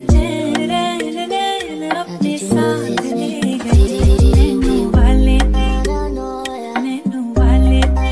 Yeah.